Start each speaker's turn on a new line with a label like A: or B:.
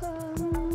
A: come.